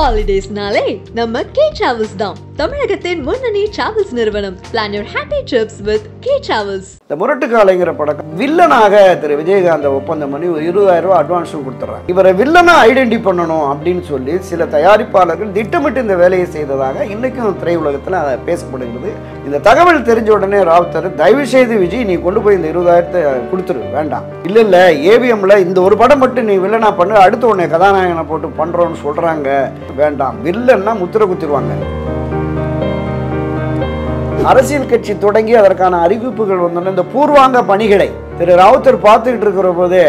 ஹாலிடேஸ்னாலே நம்ம K travels தான். தமிழகத்தின் முன்னணி டிராவல்ஸ் நிறுவனம். Plan your happy trips with K travels இந்த முரட்டுக்காலைங்கிற படம் வில்லனாக திரு விஜயகாந்த் ஒப்பந்தம் பண்ணி ஒரு இருபதாயிரம் ரூபாய் அட்வான்ஸும் கொடுத்துறாங்க இவரை வில்லனா ஐடென்டி பண்ணணும் அப்படின்னு சொல்லி சில தயாரிப்பாளர்கள் திட்டமிட்டு இந்த வேலையை செய்ததாக இன்னைக்கும் திரையுலகத்தில் அதை பேசப்படுகிறது. இந்த தகவல் தெரிஞ்ச உடனே ராவுத்தர் தயவு செய்து விஜய் நீ கொண்டு போய் இந்த இருபதாயிரத்தை கொடுத்துரு வேண்டாம். இல்ல இல்ல ஏவிஎம்ல இந்த ஒரு படம் மட்டும் நீ வில்லனா பண்ணு அடுத்த உடனே கதாநாயகனை போட்டு பண்றோம்னு சொல்றாங்க. வேண்டாம். வில்லன்னா முத்திர குத்திடுவாங்க. அரசியல் கட்சி தொடங்கி அதற்கான அறிவிப்புகள் வந்தோன்னே இந்த பூர்வாங்க பணிகளை திரு ராவுத்தர் பார்த்துக்கிட்டு இருக்கிற போதே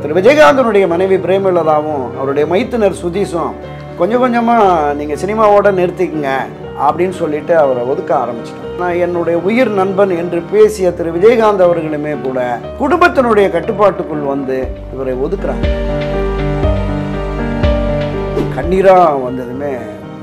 திரு விஜயகாந்தனுடைய மனைவி பிரேமலதாவும் அவருடைய மைத்துனர் சுதீஷும் கொஞ்சம் கொஞ்சமாக நீங்கள் சினிமாவோட நிறுத்திக்கங்க அப்படின்னு சொல்லிட்டு அவரை ஒதுக்க ஆரம்பிச்சிட்டோம் நான் என்னுடைய உயிர் நண்பன் என்று பேசிய திரு விஜயகாந்த் அவர்களுமே கூட குடும்பத்தினுடைய கட்டுப்பாட்டுக்குள் வந்து இவரை ஒதுக்குறாங்க. கண்ணீராக வந்ததுமே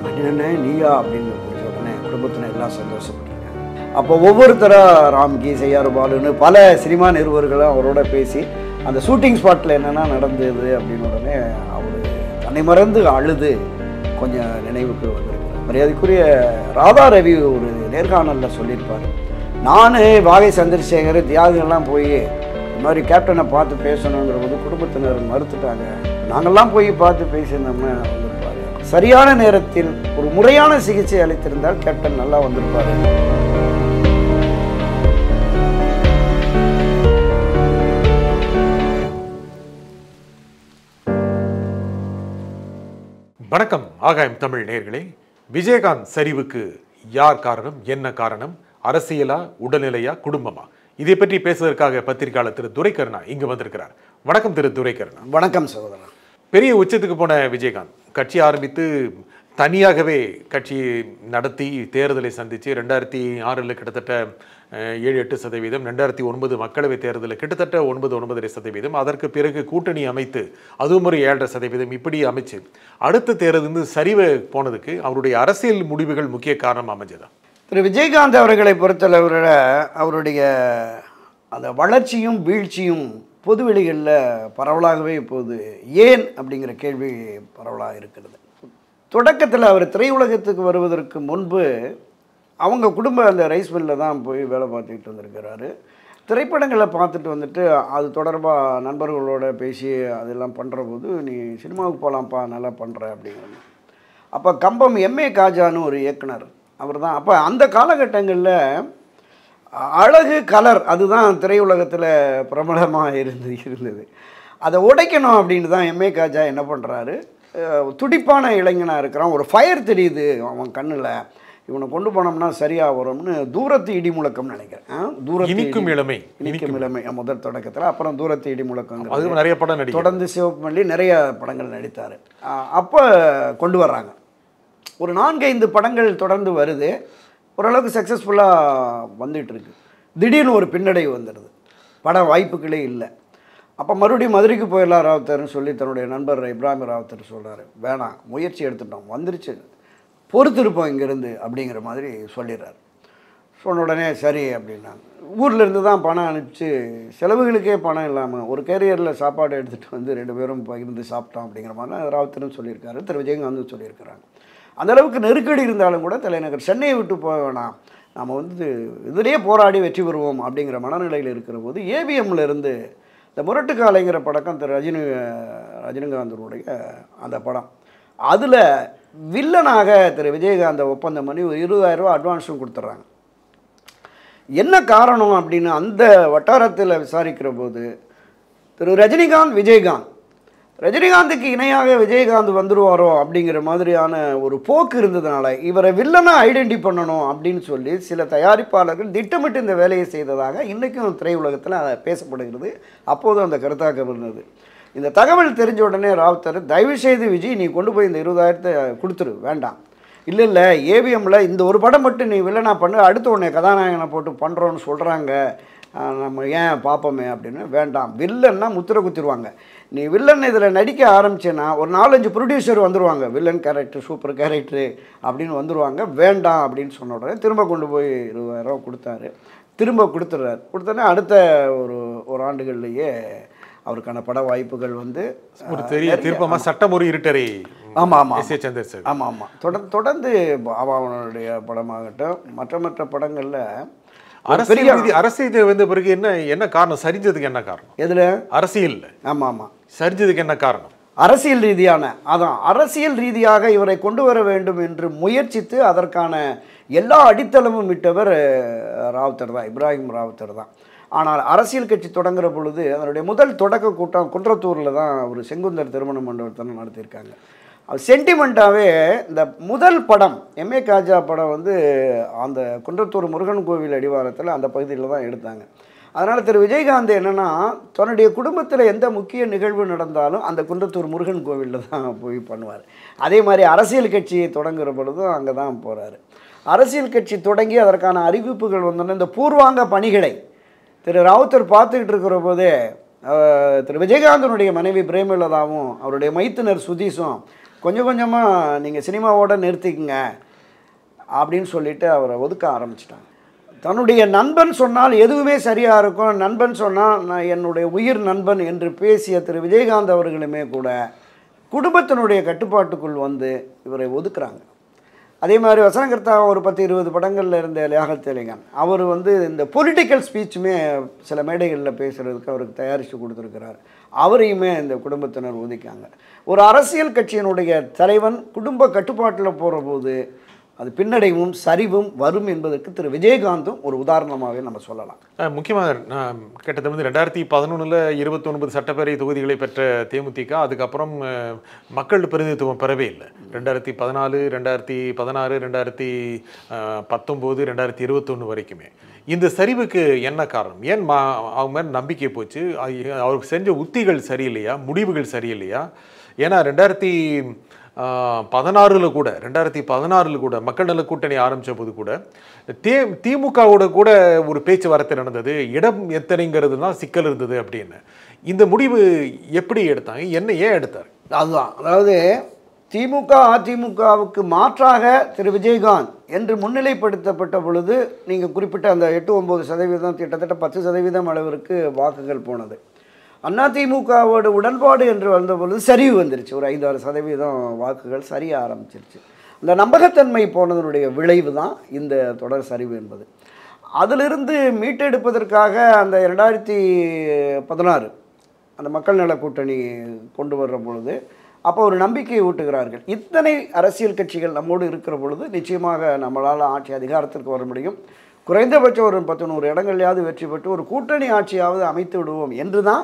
மணியண்ணே நீயா? அப்படின்னு பிடிச்ச உடனே குடும்பத்தினர் எல்லாம் சந்தோஷப்பட்டிருக்காங்க அப்போ ஒவ்வொருத்தராக ராம்கி செய்யாறு பாலுன்னு பல சினிமா நிறுவர்களும் அவரோட பேசி அந்த ஷூட்டிங் ஸ்பாட்டில் என்னென்னா நடந்தது அப்படின்னு உடனே அவர் தன்னை மறந்து அழுது கொஞ்சம் நினைவுக்கு வந்திருக்கு மரியாதைக்குரிய ராதா ரவி ஒரு நேர்காணலில் சொல்லியிருப்பார். நான் வாகை சந்திரசேகர் தியாகெல்லாம் போய் இந்த மாதிரி கேப்டனை பார்த்து பேசணுங்கிற போது குடும்பத்தினர் மறுத்துட்டாங்க. நாங்கள்லாம் போய் பார்த்து பேசியிருந்தோம்னா வந்திருப்பாரு. சரியான நேரத்தில் ஒரு முறையான சிகிச்சை அளித்திருந்தால் கேப்டன் நல்லா வந்திருப்பாரு. வணக்கம் ஆகாயம் தமிழ் நேயர்களே. விஜயகாந்த் சரிவுக்கு யார் காரணம் என்ன காரணம் அரசியலா உடல்நிலையா குடும்பமா? இதை பற்றி பேசுவதற்காக பத்திரிகையாளர் திரு துரைக்கருணா இங்கு வந்திருக்கிறார். வணக்கம் திரு துரைக்கருணா. வணக்கம் சகோதரன் பெரிய உச்சத்துக்கு போன விஜயகாந்த். கட்சி ஆரம்பித்து தனியாகவே கட்சி நடத்தி தேர்தலை சந்தித்து ரெண்டாயிரத்தி ஆறில் கிட்டத்தட்ட ஏழு எட்டு சதவீதம் ரெண்டாயிரத்தி ஒன்பது மக்களவைத் தேர்தலில் கிட்டத்தட்ட ஒன்பது ஒன்பதரை சதவீதம். அதற்கு பிறகு கூட்டணி அமைத்து அதுவும் ஒரு ஏழரை சதவீதம் இப்படி அமைச்சு அடுத்த தேர்தலிருந்து சரிவு போனதுக்கு அவருடைய அரசியல் முடிவுகள் முக்கிய காரணம் அமைஞ்சதா திரு. விஜயகாந்த் அவர்களை பொறுத்தளவில் அவருடைய அந்த வளர்ச்சியும் வீழ்ச்சியும் பொதுவெளிகளில் பரவலாகவே இப்போது ஏன் அப்படிங்கிற கேள்வி பரவலாக இருக்கிறது. தொடக்கத்தில் அவர் திரையுலகத்துக்கு வருவதற்கு முன்பு அவங்க குடும்ப அந்த ரைஸ் மில்லில் தான் போய் வேலை பார்த்துக்கிட்டு வந்திருக்கிறாரு. திரைப்படங்களை பார்த்துட்டு வந்துட்டு அது தொடர்பாக நண்பர்களோட பேசி அதெல்லாம் பண்ணுற போது நீ சினிமாவுக்கு போகலாம்ப்பா நல்லா பண்ணுற அப்படிங்கிறாங்க. அப்போ கம்பம் எம்ஏ காஜான்னு ஒரு இயக்குனர் அவர் தான். அப்போ அந்த காலகட்டங்களில் அழகு கலர் அதுதான் திரையுலகத்தில் பிரபலமாக இருந்து இருந்தது. அதை உடைக்கணும் அப்படின்னு தான் எம்ஏ காஜா என்ன பண்ணுறாரு துடிப்பான இளைஞனாக இருக்கிறான். ஒரு ஃபயர் தெரியுது அவன் கண்ணில். இவனை கொண்டு போனோம்னா சரியாக வரும்னு தூரத்து இடி முழக்கம்னு நினைக்கிறேன்? தூரத்து இனிக்கும் இளமை. இனிக்கும் இளமை. முதல் தொடக்கத்தில். அப்புறம் தூரத்து இடி முழக்கங்கிறது. அது நிறைய படம் நடிகை தொடர்ந்து சிவப்பள்ளி நிறைய படங்கள் நடித்தார். அப்போ கொண்டு வர்றாங்க. ஒரு நான்கைந்து படங்கள் தொடர்ந்து வருது. ஓரளவுக்கு சக்ஸஸ்ஃபுல்லாக வந்துட்டுருக்கு. திடீர்னு ஒரு பின்னடைவு வந்துடுது. பட வாய்ப்புகளே இல்லை. அப்போ மறுபடியும் மதுரைக்கு போயிடலாம் ராவுத்தர்னு சொல்லி தன்னுடைய நண்பர் இப்ராஹிம் ராவுத்தர் சொல்கிறாரு வேணாம் முயற்சி எடுத்துட்டோம் வந்துருச்சு. பொறுத்திருப்போம் இங்கேருந்து அப்படிங்கிற மாதிரி சொல்லிடுறாரு. சொன்ன உடனே சரி அப்படின்னாங்க. ஊர்லேருந்து தான் பணம் அனுப்பிச்சு செலவுகளுக்கே பணம் இல்லாமல் ஒரு கேரியரில் சாப்பாடு எடுத்துகிட்டு வந்து ரெண்டு பேரும் பகிர்ந்து சாப்பிட்டோம் அப்படிங்கிற மாதிரி ராவுத்தரும் சொல்லியிருக்காரு. திரு. விஜயகாந்தும் சொல்லியிருக்கிறாங்க. அந்த அளவுக்கு நெருக்கடி இருந்தாலும் கூட தலைநகர் சென்னையை விட்டு போக வேணாம். நாம் வந்து இதிலேயே போராடி வெற்றி பெறுவோம் அப்படிங்கிற மனநிலையில் இருக்கிற போது ஏபிஎம்ல இருந்து இந்த முரட்டுக்காலைங்கிற படக்கம் திரு ரஜினி ரஜினிகாந்தருடைய அந்த படம். அதில் வில்லனாக திரு விஜயகாந்த ஒப்பந்தம் பண்ணி ஒரு இருபதாயிரம் ரூபாய் அட்வான்ஸும் கொடுத்துட்றாங்க என்ன காரணம் அப்படின்னு அந்த வட்டாரத்தில் விசாரிக்கிற போது திரு ரஜினிகாந்த் விஜயகாந்த் ரஜினிகாந்துக்கு இணையாக விஜயகாந்த் வந்துடுவாரோ அப்படிங்கிற மாதிரியான ஒரு போக்கு இருந்ததுனால இவரை வில்லனா ஐடென்டி பண்ணணும் அப்படின்னு சொல்லி சில தயாரிப்பாளர்கள் திட்டமிட்டு இந்த வேலையை செய்ததாக இன்றைக்கும் திரையுலகத்தில் பேசப்படுகிறது. அப்போதும் அந்த கருத்தாக்கம் இருந்தது. இந்த தகவல் தெரிஞ்ச உடனே ராவுத்தர் தயவுசெய்து விஜய் நீ கொண்டு போய் இந்த இருபதாயிரத்தை கொடுத்துரு வேண்டாம். இல்லை இல்லை ஏவிஎம்மில் இந்த ஒரு படம் மட்டும் நீ வில்லனா பண்ணு அடுத்த உடனே கதாநாயகனை போட்டு பண்ணுறோன்னு சொல்கிறாங்க நம்ம ஏன் பார்ப்போமே அப்படின்னு வேண்டாம். வில்லன்னா முத்திர குத்திடுவாங்க நீ வில்லன் இதில் நடிக்க ஆரம்பிச்சேன்னா ஒரு நாலஞ்சு ப்ரொடியூசர் வந்துருவாங்க. வில்லன் கேரக்டர் சூப்பர் கேரக்டரு அப்படின்னு வந்துருவாங்க. வேண்டாம் அப்படின்னு சொன்ன உடனே திரும்ப கொண்டு போய் இருபதாயிரம் ரூபா கொடுத்தாரு. திரும்ப கொடுத்துட்றாரு. கொடுத்தோன்னே அடுத்த ஒரு ஒரு ஆண்டுகள்லேயே அவருக்கான பட வாய்ப்புகள் வந்து ஒரு பெரிய நிறைய- திருப்பமா சட்டம் ஒரு இருட்டரை ஆமா, ஆமா, எஸ் ஏ சந்திரசேகர். ஆமாம் ஆமாம் தொடர்ந்து தொடர்ந்து அவனுடைய படமாகட்டும் மற்ற மற்ற படங்களில் அரசியல் ரீதி அரசியல் வந்த பிறகு என்ன என்ன காரணம்? சரிஞ்சதுக்கு என்ன காரணம்? எதில்? அரசியல் ஆமாம். ஆமாம் சரிஞ்சதுக்கு என்ன காரணம்? அரசியல் ரீதியான அதான் அரசியல் ரீதியாக இவரை கொண்டு வர வேண்டும் என்று முயற்சித்து அதற்கான எல்லா அடித்தளமும் விட்டவர் அஹ், ராவுத்தர் தான் இப்ராஹிம் ராவுத்தர் தான். ஆனால் அரசியல் கட்சி தொடங்குற பொழுது அதனுடைய முதல் தொடக்க கூட்டம் குன்றத்தூரில் தான் ஒரு செங்குந்தர் திருமண மண்டபத்தை நடத்தியிருக்காங்க. அது சென்டிமெண்ட்டாகவே இந்த முதல் படம் எம்ஏ காஜா படம் வந்து அந்த குன்றத்தூர் முருகன் கோவில் அடிவாரத்தில் அந்த பகுதியில் தான் எடுத்தாங்க. அதனால் திரு விஜயகாந்த் என்னென்னா தன்னுடைய குடும்பத்தில் எந்த முக்கிய நிகழ்வு நடந்தாலும் அந்த குன்றத்தூர் முருகன் கோவிலில் தான் போய் பண்ணுவார். அதே மாதிரி அரசியல் கட்சியை தொடங்குற பொழுதும் அங்கே தான் போகிறாரு அரசியல் கட்சி தொடங்கி அதற்கான அறிவிப்புகள் வந்தோன்னே இந்த பூர்வாங்க பணிகளை திரு ராவுத்தர் பார்த்துக்கிட்டு இருக்கிற போதே திரு விஜயகாந்தனுடைய மனைவி பிரேமலதாவும் அவருடைய மைத்துனர் சுதீஷும் கொஞ்சம் கொஞ்சமாக நீங்கள் சினிமாவோட நிறுத்திக்கங்க அப்படின்னு சொல்லிட்டு அவரை ஒதுக்க ஆரம்பிச்சிட்டாங்க. தன்னுடைய நண்பன் சொன்னால் எதுவுமே சரியாக இருக்கும். நண்பன் சொன்னால் நான் என்னுடைய உயிர் நண்பன் என்று பேசிய திரு விஜயகாந்த் அவர்களுமே கூட குடும்பத்தினுடைய கட்டுப்பாட்டுக்குள் வந்து இவரை ஒதுக்குறாங்க. அதே மாதிரி வசனகர்த்தா ஒரு பத்து இருபது படங்களில் இருந்த லியாகத் அவர் வந்து இந்த பொலிட்டிக்கல் ஸ்பீச்சுமே சில மேடைகளில் பேசுகிறதுக்கு அவருக்கு தயாரித்து கொடுத்துருக்கிறார். அவரையுமே இந்த குடும்பத்தினர் ஒதுக்காங்க ஒரு அரசியல் கட்சியினுடைய தலைவன் குடும்ப கட்டுப்பாட்டில் போகிற போது அது பின்னடைவும் சரிவும் வரும் என்பதற்கு திரு விஜயகாந்தும் ஒரு உதாரணமாகவே நம்ம சொல்லலாம். முக்கியமாக கிட்டத்தட்ட வந்து ரெண்டாயிரத்தி பதினொன்றில் இருபத்தொன்பது சட்டப்பேரவை தொகுதிகளை பெற்ற தேமுதிக அதுக்கப்புறம் மக்கள் பிரதிநிதித்துவம் பெறவே இல்லை. ரெண்டாயிரத்தி பதினாலு ரெண்டாயிரத்தி பதினாறு ரெண்டாயிரத்தி பத்தொம்போது ரெண்டாயிரத்தி இருபத்தொன்று வரைக்குமே. இந்த சரிவுக்கு என்ன காரணம்? ஏன் மா அவங்க மேலே நம்பிக்கை போச்சு? அவருக்கு செஞ்ச உத்திகள் சரியில்லையா? முடிவுகள் சரியில்லையா? ஏன்னா ரெண்டாயிரத்தி பதினாறில் கூட ரெண்டாயிரத்தி பதினாறில் கூட மக்கள் நல கூட்டணி ஆரம்பித்த போது கூட தே திமுகவோட கூட ஒரு பேச்சுவார்த்தை நடந்தது. இடம் எத்தனைங்கிறது தான் சிக்கல் இருந்தது அப்படின்னு. இந்த முடிவு எப்படி எடுத்தாங்க? என்ன ஏன் எடுத்தார்? அதுதான். அதாவது திமுக அதிமுகவுக்கு மாற்றாக திரு. விஜயகாந்த் என்று முன்னிலைப்படுத்தப்பட்ட பொழுது நீங்கள் குறிப்பிட்ட அந்த எட்டு ஒம்பது சதவீதம் கிட்டத்தட்ட பத்து சதவீதம் அளவிற்கு வாக்குகள் போனது. அதிமுகவோட உடன்பாடு என்று வந்தபொழுது சரிவு வந்துருச்சு. ஒரு ஐந்தாறு சதவீதம் வாக்குகள் சரிய ஆரம்பிச்சிருச்சு. அந்த நம்பகத்தன்மை போனதனுடைய விளைவு தான் இந்த தொடர் சரிவு என்பது. அதிலிருந்து மீட்டெடுப்பதற்காக அந்த ரெண்டாயிரத்தி பதினாறு அந்த மக்கள் நல கூட்டணி கொண்டு வர்ற பொழுது அப்போ ஒரு நம்பிக்கையை ஊட்டுகிறார்கள். இத்தனை அரசியல் கட்சிகள் நம்மோடு இருக்கிற பொழுது நிச்சயமாக நம்மளால் ஆட்சி அதிகாரத்திற்கு வர முடியும். குறைந்தபட்சம் ஒரு பத்து நூறு இடங்கள்லையாவது வெற்றி பெற்று ஒரு கூட்டணி ஆட்சியாவது அமைத்து விடுவோம் என்று தான்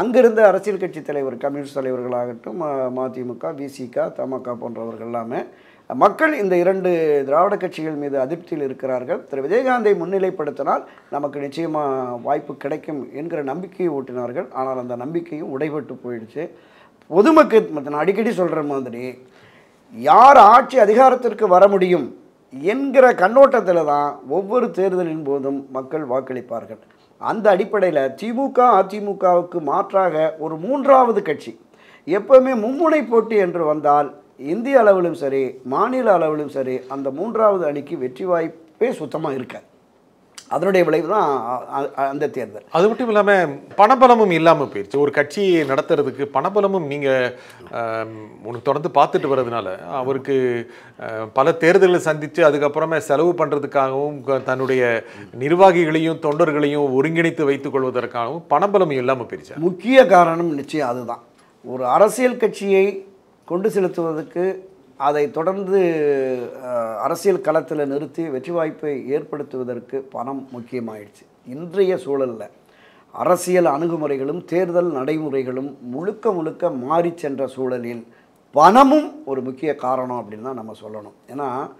அங்கிருந்த அரசியல் கட்சி தலைவர் கம்யூனிஸ்ட் தலைவர்களாகட்டும் மதிமுக விசிக தமாக போன்றவர்கள் எல்லாமே மக்கள் இந்த இரண்டு திராவிட கட்சிகள் மீது அதிருப்தியில் இருக்கிறார்கள். திரு. விஜயகாந்தை முன்னிலைப்படுத்தினால் நமக்கு நிச்சயமாக வாய்ப்பு கிடைக்கும் என்கிற நம்பிக்கையை ஊட்டினார்கள். ஆனால் அந்த நம்பிக்கையும் உடைபட்டு போயிடுச்சு. பொதுமக்கள் நான் அடிக்கடி சொல்கிற மாதிரி யார் ஆட்சி அதிகாரத்திற்கு வர முடியும் என்கிற கண்ணோட்டத்தில் தான் ஒவ்வொரு தேர்தலின் போதும் மக்கள் வாக்களிப்பார்கள். அந்த அடிப்படையில் திமுக அதிமுகவுக்கு மாற்றாக ஒரு மூன்றாவது கட்சி. எப்பவுமே மும்முனை போட்டி என்று வந்தால் இந்திய அளவிலும் சரி மாநில அளவிலும் சரி அந்த மூன்றாவது அணிக்கு வெற்றி வாய்ப்பே சுத்தமாக இருக்காது. அதனுடைய விளைவு தான் அந்த தேர்தல். அது மட்டும் இல்லாமல் பணபலமும் இல்லாமல் போயிடுச்சு ஒரு கட்சியை நடத்துறதுக்கு பணபலமும் நீங்கள் உனக்கு தொடர்ந்து பார்த்துட்டு வர்றதுனால அவருக்கு பல தேர்தல்களை சந்தித்து அதுக்கப்புறமே செலவு பண்ணுறதுக்காகவும் தன்னுடைய நிர்வாகிகளையும் தொண்டர்களையும் ஒருங்கிணைத்து வைத்துக் கொள்வதற்காகவும் பணபலம் இல்லாமல் போயிடுச்சு முக்கிய காரணம் நிச்சயம் அதுதான். ஒரு அரசியல் கட்சியை கொண்டு செலுத்துவதற்கு அதை தொடர்ந்து அரசியல் களத்தில் நிறுத்தி வெற்றி வாய்ப்பை ஏற்படுத்துவதற்கு பணம் முக்கியமாயிடுச்சு. இன்றைய சூழலில் அரசியல் அணுகுமுறைகளும் தேர்தல் நடைமுறைகளும் முழுக்க முழுக்க மாறி சென்ற சூழலில் பணமும் ஒரு முக்கிய காரணம் அப்படின்னு தான் நம்ம சொல்லணும். ஏன்னா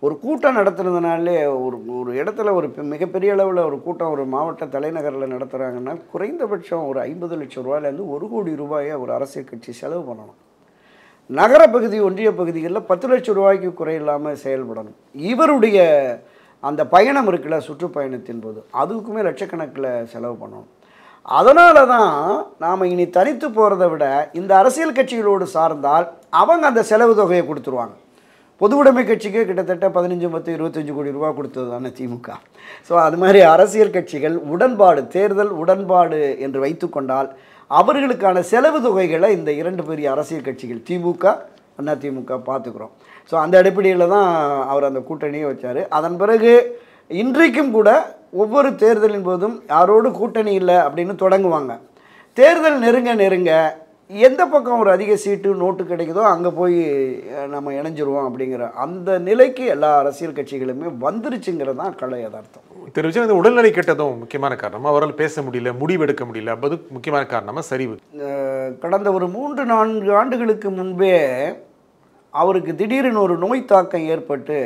ஒரு கூட்டம் நடத்துனதுனாலே ஒரு ஒரு இடத்துல ஒரு பெ- மிகப்பெரிய அளவில் ஒரு கூட்டம் ஒரு மாவட்ட தலைநகரில் நடத்துகிறாங்கன்னா குறைந்தபட்சம் ஒரு ஐம்பது லட்சம் ரூபாயிலேருந்து ஒரு கோடி ரூபாயை ஒரு அரசியல் கட்சி செலவு பண்ணணும். நகரப்பகுதி ஒன்றிய பகுதிகளில் பத்து லட்சம் ரூபாய்க்கு குறையில்லாமல் செயல்படணும். இவருடைய அந்த பயணம் இருக்குல்ல சுற்றுப்பயணத்தின் போது. அதுக்குமே லட்சக்கணக்கில் செலவு பண்ணணும். அதனால தான் நாம் இனி தனித்து போகிறத விட இந்த அரசியல் கட்சிகளோடு சார்ந்தால் அவங்க அந்த செலவு தொகையை கொடுத்துருவாங்க. பொதுவுடைமை கட்சிக்கு கிட்டத்தட்ட பதினஞ்சு பத்து இருபத்தஞ்சு கோடி ரூபா கொடுத்தது தானே திமுக. ஸோ அது மாதிரி அரசியல் கட்சிகள் உடன்பாடு தேர்தல் உடன்பாடு என்று வைத்துக்கொண்டால் அவர்களுக்கான செலவு தொகைகளை இந்த இரண்டு பெரிய அரசியல் கட்சிகள் திமுக அண்ணா திமுக பார்த்துக்குறோம். ஸோ அந்த அடிப்படையில் தான் அவர் அந்த கூட்டணியை வச்சார். அதன் பிறகு இன்றைக்கும் கூட ஒவ்வொரு தேர்தலின் போதும் யாரோடு கூட்டணி இல்லை அப்படின்னு தொடங்குவாங்க. தேர்தல் நெருங்க நெருங்க எந்த பக்கம் ஒரு அதிக சீட்டு நோட்டு கிடைக்குதோ அங்கே போய் நம்ம இணைஞ்சிருவோம் அப்படிங்கிற அந்த நிலைக்கு எல்லா அரசியல் கட்சிகளுமே வந்துருச்சுங்கிறது தான் கலை யதார்த்தம். திரு விஜயகாந்த் உடல்நிலை கெட்டதும் முக்கியமான காரணம். அவரால் பேச முடியல முடிவெடுக்க முடியல அது முக்கியமான காரணமாக சரிவு. கடந்த ஒரு மூன்று நான்கு ஆண்டுகளுக்கு முன்பே அவருக்கு திடீரென ஒரு நோய் தாக்கம் ஏற்பட்டு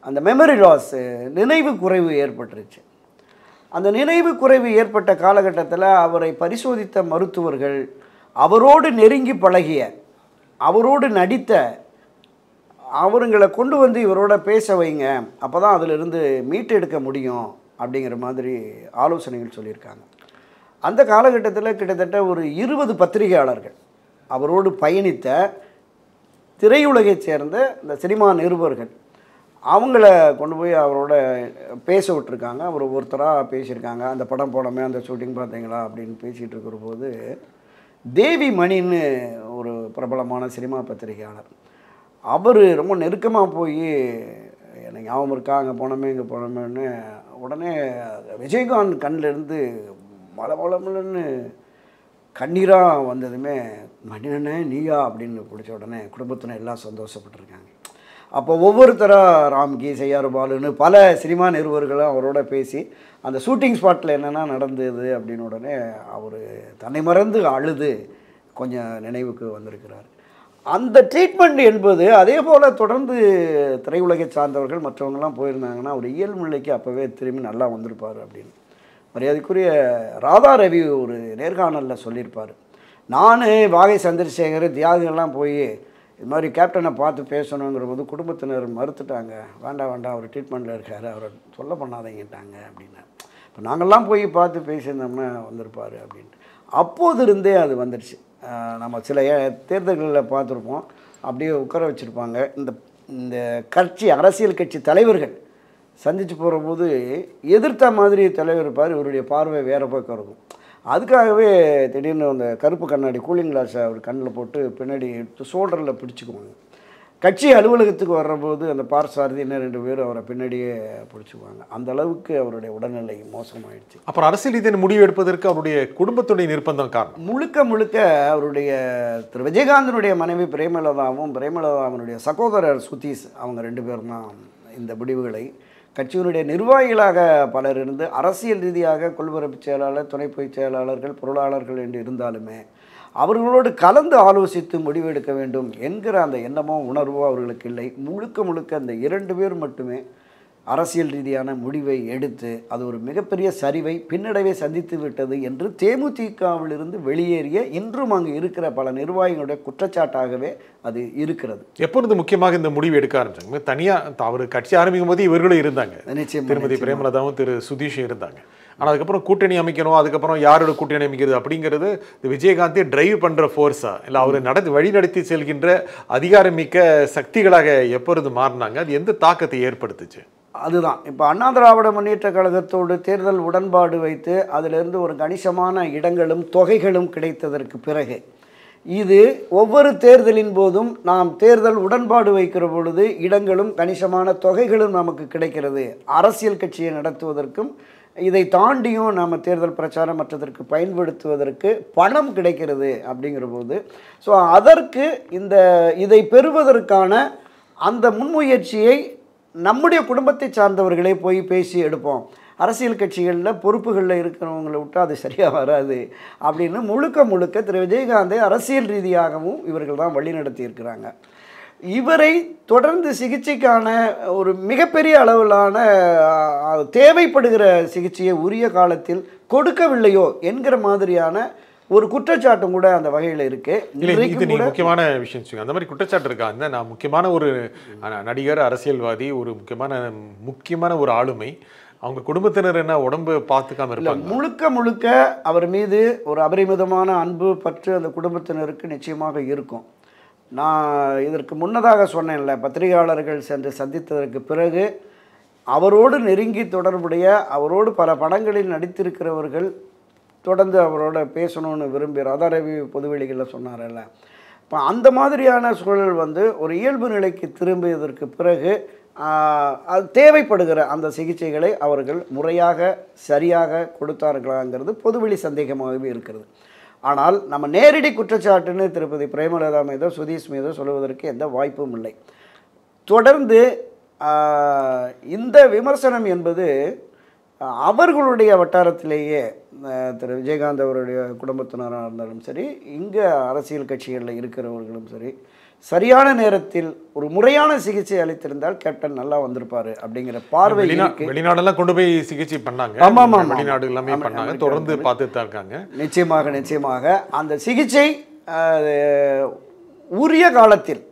அந்த மெமரி லாஸ் நினைவு குறைவு ஏற்பட்டுருச்சு. அந்த நினைவு குறைவு ஏற்பட்ட காலகட்டத்தில் அவரை பரிசோதித்த மருத்துவர்கள் அவரோடு நெருங்கி பழகிய அவரோடு நடித்த அவருங்களை கொண்டு வந்து இவரோட பேச வைங்க. அப்போ தான் அதிலிருந்து மீட்டெடுக்க முடியும் அப்படிங்கிற மாதிரி ஆலோசனைகள் சொல்லியிருக்காங்க. அந்த காலகட்டத்தில் கிட்டத்தட்ட ஒரு இருபது பத்திரிகையாளர்கள் அவரோடு பயணித்த திரையுலகைச் சேர்ந்த இந்த சினிமா நிருபர்கள் அவங்கள கொண்டு போய் அவரோட பேச விட்டுருக்காங்க. அவர் ஒருத்தராக பேசியிருக்காங்க. அந்த படம் போனமே அந்த ஷூட்டிங் பார்த்தீங்களா அப்படின்னு பேசிகிட்டு இருக்கிற போது தேவி மணின்னு ஒரு பிரபலமான சினிமா பத்திரிகையாளர் அவர் ரொம்ப நெருக்கமாக போய் எனக்கு ஞாபகம் இருக்கா? அங்கே போனோமே இங்கே போனோமேன்னு. உடனே விஜயகாந்த் கண்ணிலேருந்து மல மலமலன்னு கண்ணீராக வந்ததுமே மணியண்ணே நீயா? அப்படின்னு பிடிச்ச உடனே குடும்பத்தினர் எல்லாம் சந்தோஷப்பட்டிருக்காங்க. அப்போ ஒவ்வொருத்தராக ராம்கி செய்யாறு பாலுன்னு பல சினிமா நிறுவர்களும் அவரோட பேசி அந்த ஷூட்டிங் ஸ்பாட்டில் என்னென்னா நடந்தது அப்படின்னு உடனே அவர் தன்னை மறந்து அழுது கொஞ்சம் நினைவுக்கு வந்திருக்கிறார். அந்த ட்ரீட்மெண்ட் என்பது அதே போல் தொடர்ந்து திரையுலகை சார்ந்தவர்கள் மற்றவங்கலாம் போயிருந்தாங்கன்னா அவர் இயல்நிலைக்கு அப்போவே திரும்பி நல்லா வந்திருப்பார் அப்படின்னு. மரியாதைக்குரிய ராதா ரவி ஒரு நேர்காணலில் சொல்லியிருப்பார். நான் வாகை சந்திரசேகர் தியாகங்கள்லாம் போய் இது மாதிரி கேப்டனை பார்த்து பேசணுங்கிற போது குடும்பத்தினர் மறுத்துட்டாங்க. வேண்டாம் வேண்டாம் அவர் ட்ரீட்மெண்ட்டில் இருக்கார். அவரை சொல்ல பண்ணாதீங்கிட்டாங்க அப்படின்னு இப்போ நாங்கள்லாம் போய் பார்த்து பேசியிருந்தோம்னா வந்திருப்பார் அப்படின்ட்டு. அப்போது இருந்தே அது வந்துடுச்சு நம்ம சில தேர்தல்களில் பார்த்துருப்போம். அப்படியே உட்கார வச்சுருப்பாங்க. இந்த இந்த கட்சி அரசியல் கட்சி தலைவர்கள் சந்தித்து போகிறபோது எதிர்த்த மாதிரி தலைவர் இருப்பார் இவருடைய பார்வை வேறு பக்கம் இருக்கும். அதுக்காகவே திடீர்னு அந்த கருப்பு கண்ணாடி கூலிங் கிளாஸை அவர் கண்ணில் போட்டு பின்னாடி ஷோல்டரில் பிடிச்சிக்குவாங்க. கட்சி அலுவலகத்துக்கு வர்றபோது அந்த பார்சாரதி இன்னும் ரெண்டு பேரும் அவரை பின்னாடியே பிடிச்சிக்குவாங்க. அந்த அளவுக்கு அவருடைய உடல்நிலை மோசமாயிடுச்சு. அப்புறம் அரசியல் ரீதியான முடிவு எடுப்பதற்கு அவருடைய குடும்பத்துடைய நிர்பந்தம் காரணம்? முழுக்க முழுக்க அவருடைய திரு. விஜயகாந்தனுடைய மனைவி பிரேமலதாவும் பிரேமலதாவினுடைய சகோதரர் சுதீஷ் அவங்க ரெண்டு பேரும் தான் இந்த முடிவுகளை கட்சியினுடைய நிர்வாகிகளாக பலர் இருந்து அரசியல் ரீதியாக கொள்வரப்பு செயலாளர் துணை பொதுச் செயலாளர்கள் பொருளாளர்கள் என்று இருந்தாலுமே அவர்களோடு கலந்து ஆலோசித்து முடிவெடுக்க வேண்டும் என்கிற அந்த எண்ணமோ உணர்வோ அவர்களுக்கு இல்லை. முழுக்க முழுக்க அந்த இரண்டு பேர் மட்டுமே அரசியல் ரீதியான முடிவை எடுத்து அது ஒரு மிகப்பெரிய சரிவை பின்னடைவை சந்தித்து விட்டது என்று தேமுதிகவிலிருந்து வெளியேறிய இன்றும் அங்கு இருக்கிற பல நிர்வாகிகளுடைய குற்றச்சாட்டாகவே அது இருக்கிறது. எப்பொழுது முக்கியமாக இந்த முடிவு எடுக்க ஆரம்பிச்சாங்க தனியா அவர் கட்சி ஆரம்பிக்கும் போது இவர்களும் இருந்தாங்க. நிச்சயமா, திருமதி. பிரேமலதாவும் திரு சுதீஷும் இருந்தாங்க. ஆனா அதுக்கப்புறம் கூட்டணி அமைக்கணும் அதுக்கப்புறம் யாரோட கூட்டணி அமைக்கிறது அப்படிங்கிறது இந்த விஜயகாந்தே டிரைவ் பண்ற ஃபோர்ஸா இல்ல அவர் நடத்தி வழி நடத்தி செல்கின்ற அதிகாரமிக்க சக்திகளாக எப்பொழுது மாறினாங்க? அது எந்த தாக்கத்தை ஏற்படுத்துச்சு? அதுதான். இப்போ அண்ணா திராவிட முன்னேற்ற கழகத்தோடு தேர்தல் உடன்பாடு வைத்து அதிலிருந்து ஒரு கணிசமான இடங்களும் தொகைகளும் கிடைத்ததற்கு பிறகு இது ஒவ்வொரு தேர்தலின் போதும் நாம் தேர்தல் உடன்பாடு வைக்கிற பொழுது இடங்களும் கணிசமான தொகைகளும் நமக்கு கிடைக்கிறது. அரசியல் கட்சியை நடத்துவதற்கும் இதை தாண்டியும் நாம் தேர்தல் பிரச்சாரம் மற்றதற்கு பயன்படுத்துவதற்கு பணம் கிடைக்கிறது அப்படிங்கிற போது ஸோ அதற்கு இந்த இதை பெறுவதற்கான அந்த முன்முயற்சியை நம்முடைய குடும்பத்தை சார்ந்தவர்களே போய் பேசி எடுப்போம். அரசியல் கட்சிகளில் பொறுப்புகளில் இருக்கிறவங்களை விட்டால் அது சரியாக வராது அப்படின்னு முழுக்க முழுக்க திரு. விஜயகாந்தை அரசியல் ரீதியாகவும் இவர்கள் தான் வழிநடத்தி இருக்கிறாங்க. இவரை தொடர்ந்து சிகிச்சைக்கான ஒரு மிகப்பெரிய அளவிலான தேவைப்படுகிற சிகிச்சையை உரிய காலத்தில் கொடுக்கவில்லையோ என்கிற மாதிரியான ஒரு குற்றச்சாட்டும் கூட அந்த வகையில் இருக்கு. இது நீங்க முக்கியமான விஷயம் அந்த மாதிரி குற்றச்சாட்டு இருக்கா? அந்த நான் முக்கியமான ஒரு நடிகர் அரசியல்வாதி ஒரு முக்கியமான முக்கியமான ஒரு ஆளுமை. அவங்க குடும்பத்தினர் என்ன உடம்பு பார்த்துக்காம இருப்பாங்க முழுக்க முழுக்க அவர் மீது ஒரு அபரிமிதமான அன்பு பற்று அந்த குடும்பத்தினருக்கு நிச்சயமாக இருக்கும். நான் இதற்கு முன்னதாக சொன்னேன்ல பத்திரிகையாளர்கள் சென்று சந்தித்ததற்கு பிறகு அவரோடு நெருங்கி தொடர்புடைய அவரோடு பல படங்களில் நடித்திருக்கிறவர்கள் தொடர்ந்து அவரோட பேசணும்னு விரும்பி ரவி பொதுவெளிகளில் சொன்னார்ல. இப்போ அந்த மாதிரியான சூழல் வந்து ஒரு இயல்பு நிலைக்கு திரும்பியதற்கு பிறகு அது தேவைப்படுகிற அந்த சிகிச்சைகளை அவர்கள் முறையாக சரியாக கொடுத்தார்களாங்கிறது பொதுவெளி சந்தேகமாகவே இருக்கிறது. ஆனால் நம்ம நேரடி குற்றச்சாட்டுன்னு திருப்பதி பிரேமலதா மீதோ சுதீஷ் மீதோ சொல்லுவதற்கு எந்த வாய்ப்பும் இல்லை. தொடர்ந்து இந்த விமர்சனம் என்பது அவர்களுடைய வட்டாரத்திலேயே திரு விஜயகாந்த் அவருடைய குடும்பத்தினராக இருந்தாலும் சரி இங்கே அரசியல் கட்சிகளில் இருக்கிறவர்களும் சரி சரியான நேரத்தில் ஒரு முறையான சிகிச்சை அளித்திருந்தால் கேப்டன் நல்லா வந்திருப்பாரு அப்படிங்கிற பார்வை. வெளிநாடெல்லாம் கொண்டு போய் சிகிச்சை பண்ணாங்க ஆமா, ஆமா, ஆமா. வெளிநாடு எல்லாமே பண்ணாங்க தொடர்ந்து. பார்த்துட்டு தான் இருக்காங்க நிச்சயமாக நிச்சயமாக அந்த சிகிச்சை உரிய காலத்தில்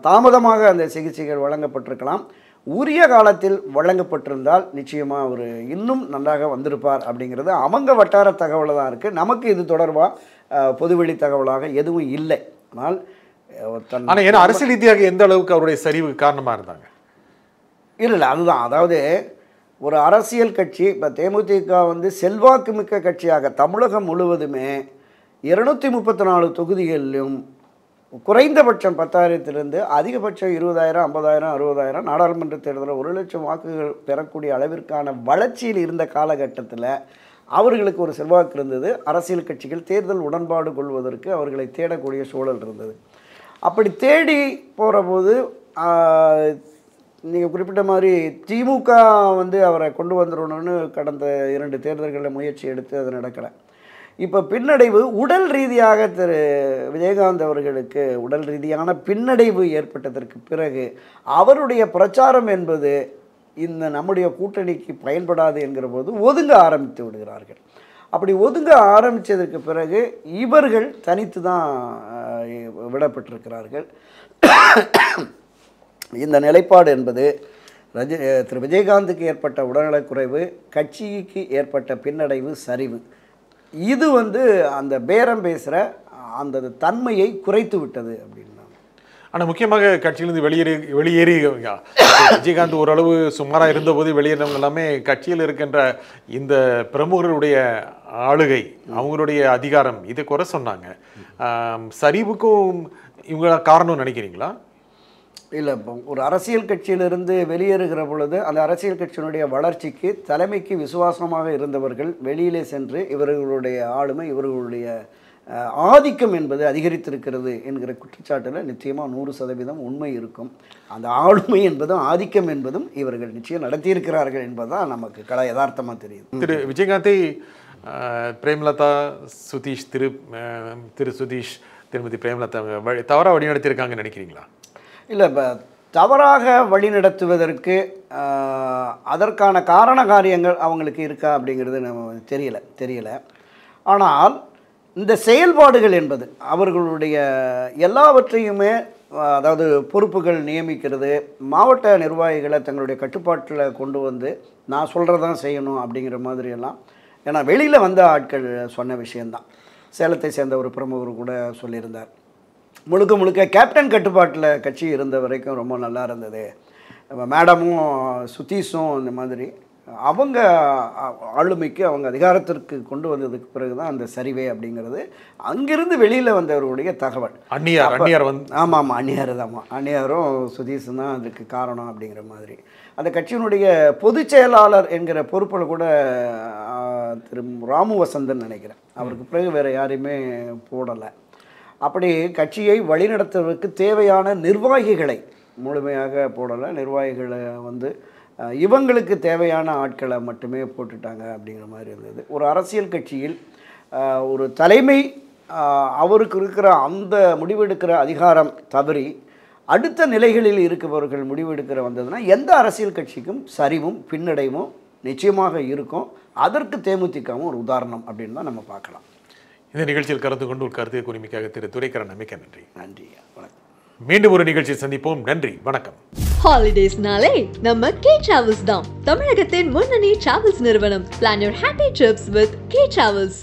தாமதமாக அந்த சிகிச்சைகள் வழங்கப்பட்டிருக்கலாம் உரிய காலத்தில் வழங்கப்பட்டிருந்தால் நிச்சயமாக அவர் இன்னும் நன்றாக வந்திருப்பார் அப்படிங்கிறது அவங்க வட்டார தகவலாக தான் இருக்குது நமக்கு இது தொடர்பாக பொதுவெளி தகவலாக எதுவும் இல்லை. ஆனால் அஹ், தன் ஆனா ஏன்னா அரசியல் ரீதியாக எந்த அளவுக்கு அவருடைய சரிவுக்கு காரணமா இருந்தாங்க? இல்லை இல்லை அதுதான். அதாவது ஒரு அரசியல் கட்சி இப்போ தேமுதிக வந்து செல்வாக்கு மிக்க கட்சியாக தமிழகம் முழுவதுமே இருநூத்தி முப்பத்தி நாலு தொகுதிகளிலும் குறைந்தபட்சம் பத்தாயிரத்திலிருந்து அதிகபட்சம் இருபதாயிரம் ஐம்பதாயிரம் அறுபதாயிரம் நாடாளுமன்ற தேர்தலில் ஒரு லட்சம் வாக்குகள் பெறக்கூடிய அளவிற்கான வளர்ச்சியில் இருந்த காலகட்டத்தில் அவர்களுக்கு ஒரு செல்வாக்கு இருந்தது. அரசியல் கட்சிகள் தேர்தல் உடன்பாடு கொள்வதற்கு அவர்களை தேடக்கூடிய சூழல் இருந்தது. அப்படி தேடி போகிற போது நீங்கள் குறிப்பிட்ட மாதிரி திமுக வந்து அவரை கொண்டு வந்துடணும்னு கடந்த இரண்டு தேர்தல்களில் முயற்சி எடுத்து அது நடக்கலை. இப்போ பின்னடைவு உடல் ரீதியாக திரு விஜயகாந்த் அவர்களுக்கு உடல் ரீதியான பின்னடைவு ஏற்பட்டதற்கு பிறகு அவருடைய பிரச்சாரம் என்பது இந்த நம்முடைய கூட்டணிக்கு பயன்படாது என்கிற போது ஒதுங்க ஆரம்பித்து விடுகிறார்கள். அப்படி ஒதுங்க ஆரம்பித்ததற்கு பிறகு இவர்கள் தனித்து தான் விடப்பட்டிருக்கிறார்கள். இந்த நிலைப்பாடு என்பது ரஜ திரு விஜயகாந்துக்கு ஏற்பட்ட உடல்நலக்குறைவு கட்சிக்கு ஏற்பட்ட பின்னடைவு சரிவு. இது வந்து அந்த பேரம் பேசுகிற அந்த தன்மையை குறைத்து விட்டது அப்படின்னா ஆனால் முக்கியமாக கட்சியிலிருந்து வெளியேறி வெளியேறி விஜயகாந்த் ஓரளவு சுமாராக இருந்தபோது வெளியேறவங்க எல்லாமே கட்சியில் இருக்கின்ற இந்த பிரமுகருடைய ஆளுகை அவங்களுடைய அதிகாரம் இதை குறை சொன்னாங்க. சரிவுக்கும் இவங்க காரணம் நினைக்கிறீங்களா? இல்லை இப்போ ஒரு அரசியல் கட்சியிலிருந்து வெளியேறுகிற பொழுது அந்த அரசியல் கட்சியினுடைய வளர்ச்சிக்கு தலைமைக்கு விசுவாசமாக இருந்தவர்கள் வெளியிலே சென்று இவர்களுடைய ஆளுமை இவர்களுடைய ஆதிக்கம் என்பது அதிகரித்திருக்கிறது என்கிற குற்றச்சாட்டில் நிச்சயமாக நூறு சதவீதம் உண்மை இருக்கும். அந்த ஆளுமை என்பதும் ஆதிக்கம் என்பதும் இவர்கள் நிச்சயம் நடத்தியிருக்கிறார்கள் என்பதுதான் நமக்கு கல யதார்த்தமாக தெரியுது திரு விஜயகாந்தை பிரேம்லதா சுதீஷ் திரு திரு சுதீஷ் திருமதி பிரேம்லதா அவங்க வழி தவறாக வழிநடத்தியிருக்காங்கன்னு நினைக்கிறீங்களா? இல்லை இப்போ தவறாக வழிநடத்துவதற்கு அதற்கான காரண காரியங்கள் அவங்களுக்கு இருக்கா அப்படிங்கிறது நம்ம தெரியலை தெரியலை. ஆனால் இந்த செயல்பாடுகள் என்பது அவர்களுடைய எல்லாவற்றையுமே அதாவது பொறுப்புகள் நியமிக்கிறது மாவட்ட நிர்வாகிகளை தங்களுடைய கட்டுப்பாட்டில் கொண்டு வந்து நான் சொல்கிறதான் செய்யணும் அப்படிங்கிற மாதிரியெல்லாம் ஏன்னா வெளியில் வந்த ஆட்கள் சொன்ன விஷயந்தான் சேலத்தை சேர்ந்த ஒரு பிரமுகர் கூட சொல்லியிருந்தார். முழுக்க முழுக்க கேப்டன் கட்டுப்பாட்டில் கட்சி இருந்த வரைக்கும் ரொம்ப நல்லா இருந்தது. மேடமும் சுதீஷும் இந்த மாதிரி அவங்க ஆளுமைக்கு அவங்க அதிகாரத்திற்கு கொண்டு வந்ததுக்கு பிறகு தான் அந்த சரிவே அப்படிங்கிறது. அங்கிருந்து வெளியில் வந்தவர்களுடைய தகவல். அந்நியார் அந்நியார் வந்து ஆமாம் ஆமாம் அந்நியார் தான்மா அந்நியாரும் சுதீஷும் தான் அதுக்கு காரணம் அப்படிங்கிற மாதிரி. அந்த கட்சியினுடைய பொதுச் செயலாளர் என்கிற பொறுப்பில் கூட திரு ராமு வசந்தன் நினைக்கிறேன். அவருக்கு பிறகு வேறு யாரையுமே போடலை. அப்படி கட்சியை வழிநடத்துவதற்கு தேவையான நிர்வாகிகளை முழுமையாக போடலை. நிர்வாகிகளை வந்து இவங்களுக்கு தேவையான ஆட்களை மட்டுமே போட்டுட்டாங்க அப்படிங்கிற மாதிரி இருந்தது. ஒரு அரசியல் கட்சியில் ஒரு தலைமை அவருக்கு இருக்கிற அந்த முடிவெடுக்கிற அதிகாரம் தவறி அடுத்த நிலைகளில் இருக்கிறவர்கள் முடிவெடுக்கிற வந்ததுன்னா எந்த அரசியல் கட்சிக்கும் சரிவும் பின்னடைவும் நிச்சயமாக இருக்கும். அதற்கு தேமுதிகவும் ஒரு உதாரணம் அப்படின்னு தான் நம்ம பார்க்கலாம். இந்த நிகழ்ச்சியில் கலந்து கொண்டு ஒரு கருத்தை குறிமிக்காக திரு. துரைக்கரன் மிக்க நன்றி. நன்றி வணக்கம். மீண்டும் ஒரு நிகழ்ச்சியில் சந்திப்போம். நன்றி வணக்கம். ஹாலிடேஸ்னாலே நம்ம கே டிராவல்ஸ் தான். தமிழகத்தின் முன்னணி டிராவல்ஸ் நிறுவனம். Plan your happy trips with K travels